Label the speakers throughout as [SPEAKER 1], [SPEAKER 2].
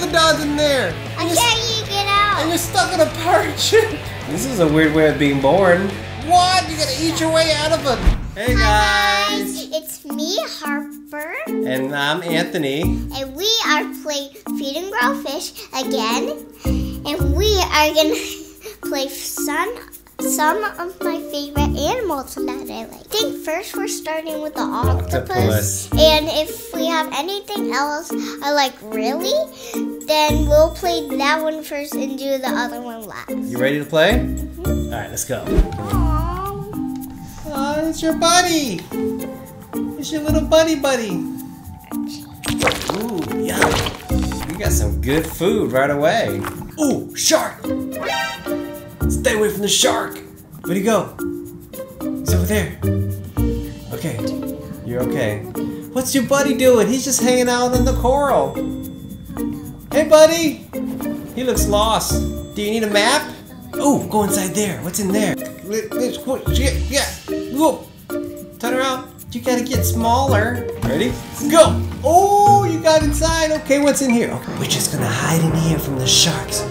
[SPEAKER 1] megalodons in there.
[SPEAKER 2] I
[SPEAKER 1] And you're,
[SPEAKER 2] can't get out.
[SPEAKER 1] and you're stuck in a perch! this is a weird way of being born. What? You gotta eat your way out of it. Hey
[SPEAKER 2] Hi
[SPEAKER 1] guys.
[SPEAKER 2] it's me, Harper,
[SPEAKER 1] And I'm Anthony.
[SPEAKER 2] and we are playing Feed and Grow Fish again, and we are gonna play some some of my favorite animals that I like. I think first we're starting with the octopus,
[SPEAKER 1] Octopus.
[SPEAKER 2] and if we have anything else I like really, then we'll play that one first and do the other one last.
[SPEAKER 1] You ready to play? Mm-hmm. All right, let's go.
[SPEAKER 2] Aww.
[SPEAKER 1] Oh, it's your buddy. It's your little buddy buddy. Ooh, yum. You got some good food right away. Ooh, shark. Stay away from the shark. Where'd he go? He's over there. Okay, you're okay. What's your buddy doing? He's just hanging out in the coral. Hey, buddy. He looks lost. Do you need a map? Oh, go inside there. What's in there? Yeah. Whoa. Turn around. You gotta get smaller. Ready? Go. Oh, you got inside. Okay, what's in here? Okay, we're just gonna hide in here from the sharks.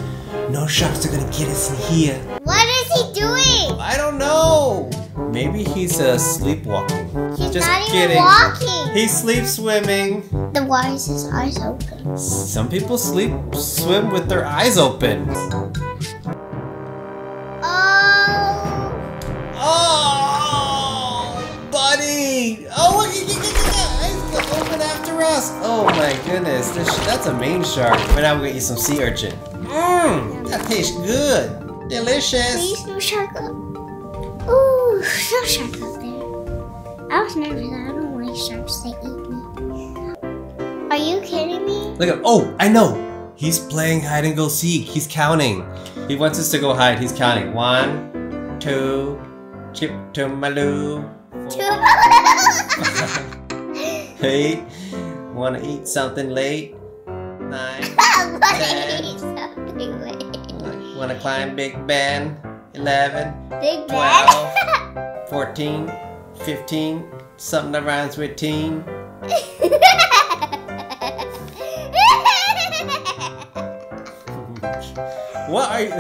[SPEAKER 1] No sharks are gonna get us in here.
[SPEAKER 2] What is he doing?
[SPEAKER 1] I don't know. Maybe he's uh, sleepwalking.
[SPEAKER 2] He's
[SPEAKER 1] Just
[SPEAKER 2] not
[SPEAKER 1] kidding.
[SPEAKER 2] even walking.
[SPEAKER 1] He's sleep swimming.
[SPEAKER 2] The why is his eyes open?
[SPEAKER 1] Some people sleep swim with their eyes open.
[SPEAKER 2] Oh,
[SPEAKER 1] Oh, buddy! Oh, it's open after us. Oh my goodness, that's a main shark. But now we're gonna eat some sea urchin. That tastes good, delicious.
[SPEAKER 2] please no shark up. Ooh, no shark up there. I was nervous. I don't like sharks. They eat me. Are you kidding me?
[SPEAKER 1] Look at, oh, I know. He's playing hide and go seek. He's counting. He wants us to go hide. He's counting. One, two, chip to maloo. Eight. Wanna eat something late?
[SPEAKER 2] Like
[SPEAKER 1] Wanna climb Big Ben? 11,
[SPEAKER 2] Big Ben?
[SPEAKER 1] 12, 14, 15, something that rhymes with teen. What are you?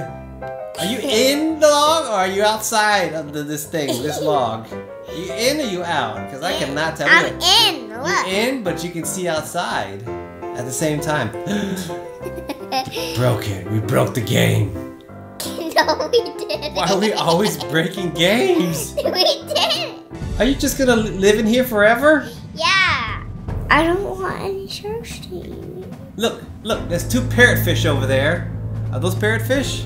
[SPEAKER 1] Are you in the log or are you outside of the, this thing, this log? You in or you out? Because I cannot tell
[SPEAKER 2] I'm
[SPEAKER 1] you.
[SPEAKER 2] in.
[SPEAKER 1] You're in, but you can see outside at the same time. broke it. We broke the game.
[SPEAKER 2] no, we didn't.
[SPEAKER 1] Why are we always breaking games?
[SPEAKER 2] we didn't.
[SPEAKER 1] Are you just gonna live in here forever?
[SPEAKER 2] Yeah. I don't want any sharks to eat me.
[SPEAKER 1] Look, look, there's two parrotfish over there. Are those parrotfish?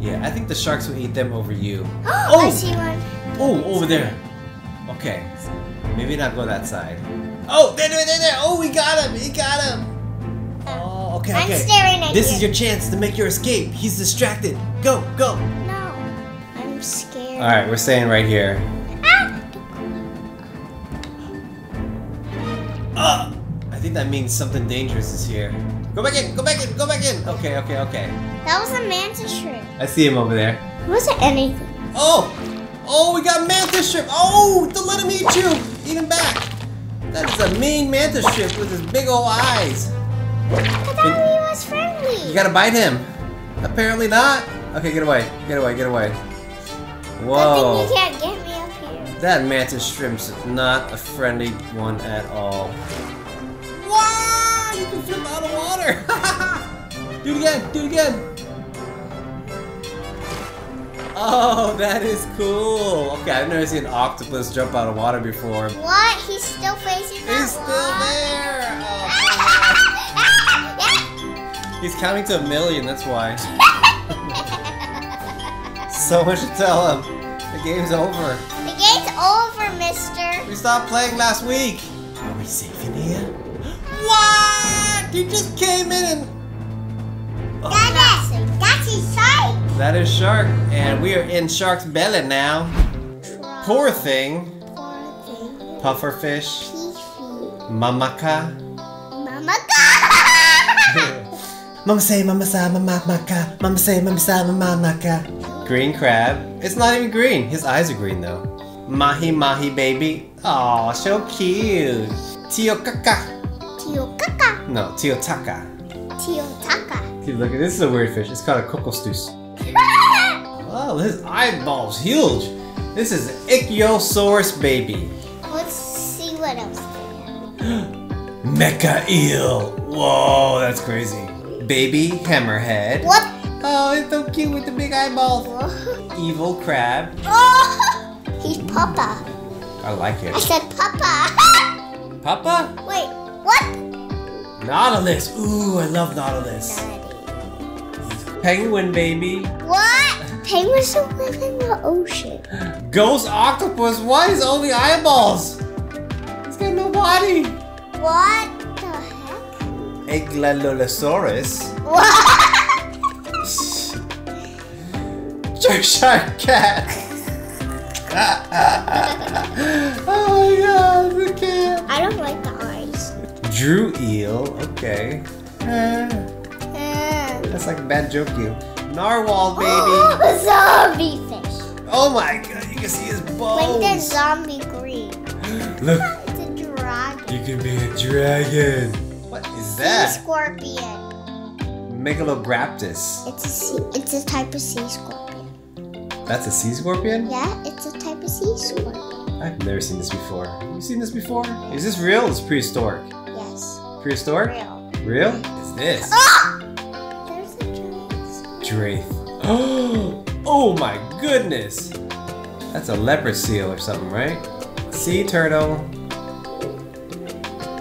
[SPEAKER 1] Yeah, I think the sharks will eat them over you.
[SPEAKER 2] I oh! see one.
[SPEAKER 1] Oh, over there. Okay. Maybe not go that side. Oh, there, there, there, there. Oh, we got him. He got him. Okay,
[SPEAKER 2] I'm
[SPEAKER 1] okay.
[SPEAKER 2] staring at
[SPEAKER 1] This
[SPEAKER 2] you.
[SPEAKER 1] is your chance to make your escape. He's distracted. Go, go.
[SPEAKER 2] No. I'm scared.
[SPEAKER 1] All right, we're staying right here.
[SPEAKER 2] Ah!
[SPEAKER 1] Uh, I think that means something dangerous is here. Go back in, go back in, go back in. Okay, okay, okay.
[SPEAKER 2] That was a mantis shrimp.
[SPEAKER 1] I see him over there.
[SPEAKER 2] It wasn't anything.
[SPEAKER 1] Oh! Oh, we got mantis shrimp! Oh, don't let him eat you! Eat him back! That is a mean mantis shrimp with his big old eyes.
[SPEAKER 2] I thought he was friendly.
[SPEAKER 1] You gotta bite him. Apparently not. Okay, get away. Get away, get away.
[SPEAKER 2] Good
[SPEAKER 1] Whoa.
[SPEAKER 2] you can't get me up here.
[SPEAKER 1] That mantis shrimp's not a friendly one at all. Wow! You can flip out of water! do it again, do it again! Oh, that is cool. Okay, I've never seen an octopus jump out of water before.
[SPEAKER 2] What? He's still facing that
[SPEAKER 1] He's still there! Oh,
[SPEAKER 2] there.
[SPEAKER 1] He's counting to a million, that's why. so much to tell him. The game's over.
[SPEAKER 2] the game's over, mister.
[SPEAKER 1] We stopped playing last week. Are we safe in here? What? You just came in and. Oh,
[SPEAKER 2] That's, that's side.
[SPEAKER 1] that is Shark, and we are in Shark's belly now. Poor thing.
[SPEAKER 2] Poor thing.
[SPEAKER 1] Pufferfish. Mamaka.
[SPEAKER 2] Mama
[SPEAKER 1] say, mama sa, mama maka. Mama say, mama sa, mama maka. Green crab. It's not even green. His eyes are green though. Mahi mahi baby. Aw, so cute. Tio kaka.
[SPEAKER 2] Tio Kaka.
[SPEAKER 1] No, tio taka.
[SPEAKER 2] Tiotaka.
[SPEAKER 1] Keep looking. This is a weird fish. It's called a Coccosteus. Oh, his eyeball's huge. This is Ichthyosaurus baby.
[SPEAKER 2] Let's see what else they have.
[SPEAKER 1] Mecha eel. Whoa, that's crazy. Baby hammerhead.
[SPEAKER 2] What?
[SPEAKER 1] Oh, it's so cute with the big eyeballs. Evil crab.
[SPEAKER 2] Oh, he's Papa.
[SPEAKER 1] I like it.
[SPEAKER 2] I said Papa.
[SPEAKER 1] Papa?
[SPEAKER 2] Wait, what?
[SPEAKER 1] Nautilus. Ooh, I love Nautilus. Penguin baby.
[SPEAKER 2] What? Penguins don't live in the ocean.
[SPEAKER 1] Ghost octopus. Why is only eyeballs? He's got no body.
[SPEAKER 2] What?
[SPEAKER 1] Eglalolosaurus.
[SPEAKER 2] What?
[SPEAKER 1] Cheshire cat. oh my god, the cat.
[SPEAKER 2] I don't like the eyes.
[SPEAKER 1] Drew eel. Okay.
[SPEAKER 2] Uh,
[SPEAKER 1] that's like a bad joke, you. Narwhal baby.
[SPEAKER 2] Oh, zombie fish.
[SPEAKER 1] Oh my god, you can see his bones.
[SPEAKER 2] Like the zombie green.
[SPEAKER 1] Look,
[SPEAKER 2] It's a dragon.
[SPEAKER 1] you can be a dragon. What is
[SPEAKER 2] Sea scorpion.
[SPEAKER 1] Megalograptus.
[SPEAKER 2] It's a sea, it's a type of sea scorpion.
[SPEAKER 1] That's a sea scorpion?
[SPEAKER 2] Yeah, it's a type of sea scorpion.
[SPEAKER 1] I've never seen this before. Have you seen this before? Is this real? It's prehistoric.
[SPEAKER 2] Yes.
[SPEAKER 1] Prehistoric?
[SPEAKER 2] Real.
[SPEAKER 1] Real? Is this?
[SPEAKER 2] Ah! There's a giant.
[SPEAKER 1] Draith. Oh, oh my goodness! That's a leopard seal or something, right? Sea turtle.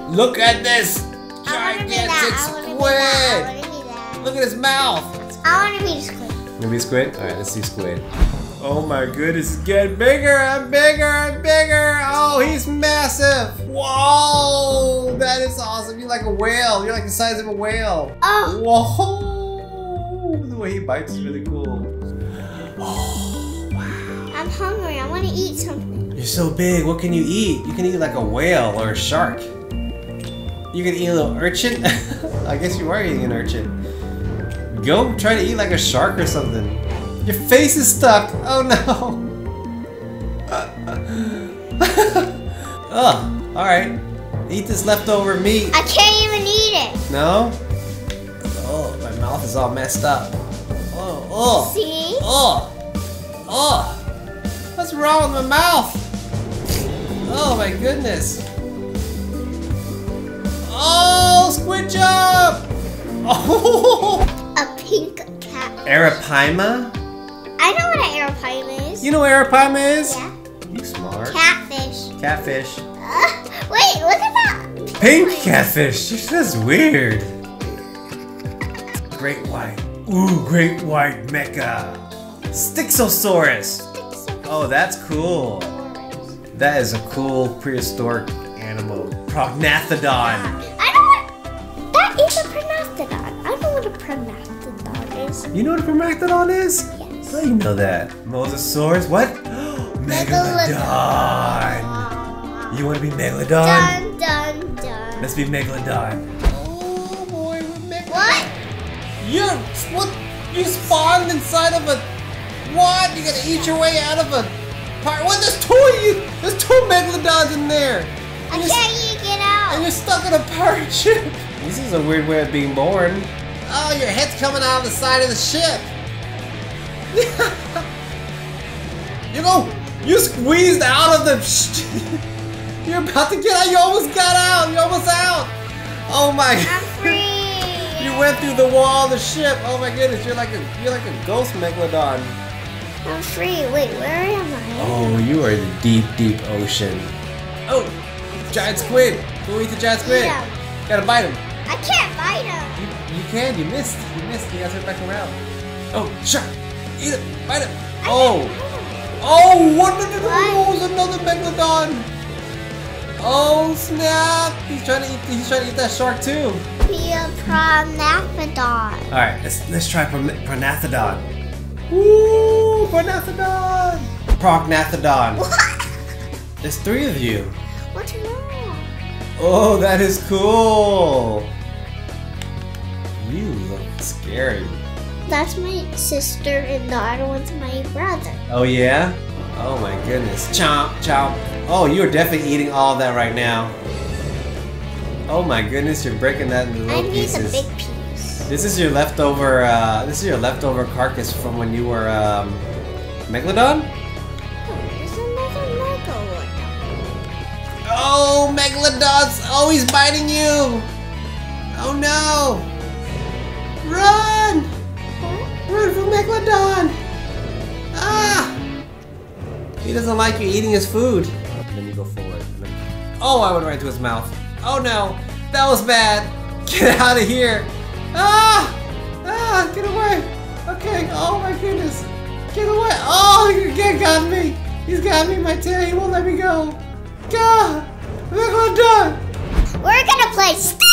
[SPEAKER 1] Look at this
[SPEAKER 2] I wanna be
[SPEAKER 1] gigantic
[SPEAKER 2] that. I wanna be that. I wanna be that.
[SPEAKER 1] Look at his mouth.
[SPEAKER 2] I want to be the squid.
[SPEAKER 1] Maybe squid? Alright, let's see squid. Oh my goodness, it's getting bigger and bigger and bigger! Oh, he's massive! Whoa! That is awesome. You're like a whale. You're like the size of a whale.
[SPEAKER 2] Oh,
[SPEAKER 1] Whoa! The way he bites is really cool.
[SPEAKER 2] Oh, I'm hungry. I want to eat something.
[SPEAKER 1] You're so big. What can you eat? You can eat like a whale or a shark. You can eat a little urchin. I guess you are eating an urchin. Go try to eat like a shark or something. Your face is stuck. Oh no. oh, all right. Eat this leftover meat.
[SPEAKER 2] I can't even eat it.
[SPEAKER 1] No. Oh, my mouth is all messed up. Oh, oh.
[SPEAKER 2] See?
[SPEAKER 1] Oh! Oh! What's wrong with my mouth? Oh my goodness! Squid jump! Oh!
[SPEAKER 2] A pink cat.
[SPEAKER 1] Arapaima?
[SPEAKER 2] I know what an arapaima is.
[SPEAKER 1] You know what arapaima is?
[SPEAKER 2] Yeah.
[SPEAKER 1] You smart.
[SPEAKER 2] Catfish.
[SPEAKER 1] Catfish.
[SPEAKER 2] Uh, wait, look at that.
[SPEAKER 1] Pink catfish. That's weird. Great white. Ooh, great white mecha. Styxosaurus. Oh, that's cool. That is a cool prehistoric animal. Prognathodon.
[SPEAKER 2] Pronastodon is.
[SPEAKER 1] You know what a Prognathodon is?
[SPEAKER 2] Yes.
[SPEAKER 1] How do you know that? Mosasaurus? What? Megalodon. You want to be Megalodon?
[SPEAKER 2] Dun dun dun.
[SPEAKER 1] Let's be Megalodon. Oh boy, we're Megalodon.
[SPEAKER 2] What?
[SPEAKER 1] You what? You spawned inside of a what? You gotta eat your way out of a part. What? There's two of you. There's two megalodons in there.
[SPEAKER 2] I
[SPEAKER 1] And you're,
[SPEAKER 2] can't even get
[SPEAKER 1] and
[SPEAKER 2] out.
[SPEAKER 1] you're stuck in a pirate ship. This is a weird way of being born. Oh, your head's coming out of the side of the ship. you go. You squeezed out of the. You're about to get out. You almost got out. You're almost out. Oh my.
[SPEAKER 2] I'm free.
[SPEAKER 1] You went through the wall of the ship. Oh my goodness, you're like a you're like a ghost megalodon.
[SPEAKER 2] I'm free. Wait, where am I?
[SPEAKER 1] Oh, you are in the deep, deep ocean. Oh, giant squid. Go eat the giant squid.
[SPEAKER 2] Yeah.
[SPEAKER 1] Gotta bite him.
[SPEAKER 2] I can't bite him.
[SPEAKER 1] You, you can. You missed. You missed. You gotta turn back around. Oh, shark. Eat it. Bite it. Oh. Oh, what?
[SPEAKER 2] What?
[SPEAKER 1] it's another megalodon. Oh snap! He's trying to eat. He's trying to eat that shark too.
[SPEAKER 2] Be a.
[SPEAKER 1] All right, let's let's try Pron- Pronathodon. Woo! Pronathodon! Prognathodon.
[SPEAKER 2] What?
[SPEAKER 1] There's three of you.
[SPEAKER 2] What's wrong?
[SPEAKER 1] Oh, that is cool. Scary.
[SPEAKER 2] That's my sister, and the other one's my brother.
[SPEAKER 1] Oh yeah? Oh my goodness. Chomp, chomp. Oh, you are definitely eating all that right now. Oh my goodness, you're breaking that into little I
[SPEAKER 2] need
[SPEAKER 1] pieces.
[SPEAKER 2] the big piece.
[SPEAKER 1] This is your leftover. Uh, this is your leftover carcass from when you were um, megalodon.
[SPEAKER 2] Megalodon.
[SPEAKER 1] Oh, megalodon's always biting you. Oh no! Run! Run from megalodon! Ah! He doesn't like you eating his food. And then you go forward. Oh, I went right into his mouth. Oh no, that was bad. Get out of here. Ah! Ah, get away. Okay, oh my goodness. Get away. Oh, he again got me. He's got me my tail. He won't let me go. God! Megalodon!
[SPEAKER 2] We're gonna play Sting! My favorite.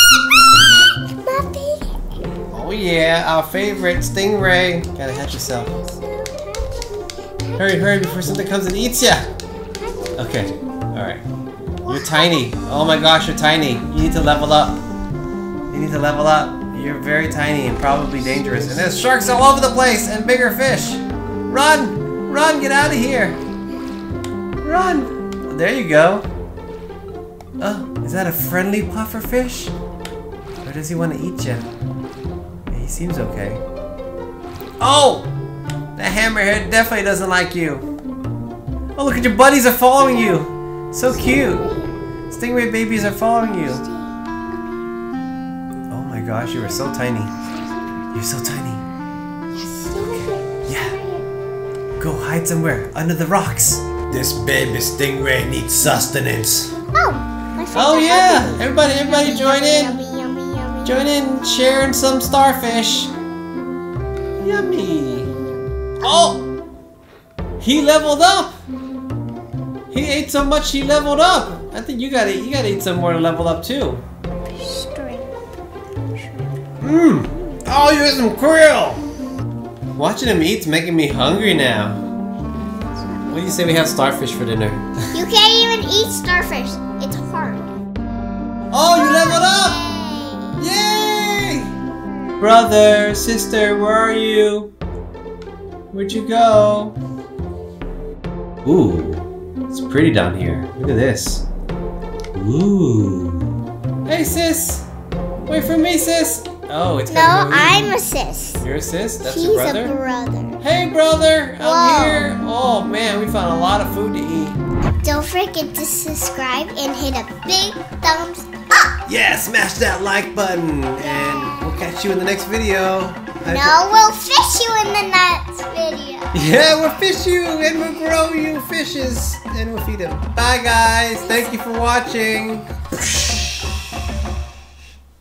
[SPEAKER 1] Oh yeah, our favorite stingray. Gotta catch yourself. Hurry, hurry before something comes and eats ya. Okay, alright. You're tiny. Oh my gosh, you're tiny. You need to level up. You need to level up. You're very tiny and probably dangerous. And there's sharks all over the place and bigger fish. Run! Run, get out of here. Run! There you go. Oh, is that a friendly puffer fish? Or does he want to eat you? He seems okay. Oh! That hammerhead definitely doesn't like you. Oh, look at your buddies are following you. So cute. Stingray babies are following you. Oh my gosh, you are so tiny. You're so tiny. Yeah. Go hide somewhere under the rocks.
[SPEAKER 3] This baby stingray needs sustenance.
[SPEAKER 2] Oh, my
[SPEAKER 1] Oh yeah! Everybody, everybody join in. Join in sharing some starfish. Yummy. Oh! He leveled up! He ate so much he leveled up! I think you gotta you gotta eat some more to level up too. Mmm! Oh, you got some krill! Watching him eat's making me hungry now. What do you say we have starfish for dinner?
[SPEAKER 2] You can't even eat starfish. It's hard.
[SPEAKER 1] Oh, Brother, sister, where are you? Where'd you go? Ooh, it's pretty down here. Look at this. Ooh. Hey, sis! Wait for me, sis! Oh, it's
[SPEAKER 2] No,
[SPEAKER 1] gotta go.
[SPEAKER 2] I'm a sis.
[SPEAKER 1] You're a sis? That's
[SPEAKER 2] He's
[SPEAKER 1] your brother?
[SPEAKER 2] a brother.
[SPEAKER 1] hey, brother! I'm
[SPEAKER 2] Whoa.
[SPEAKER 1] here! Oh, man, we found a lot of food to eat.
[SPEAKER 2] Don't forget to subscribe and hit a big thumbs up.
[SPEAKER 1] Yeah, smash that like button, and we'll catch you in the next video. I-
[SPEAKER 2] No, we'll fish you in the next video.
[SPEAKER 1] Yeah, we'll fish you and we'll grow you fishes and we'll feed them. Bye guys. Thank you for watching.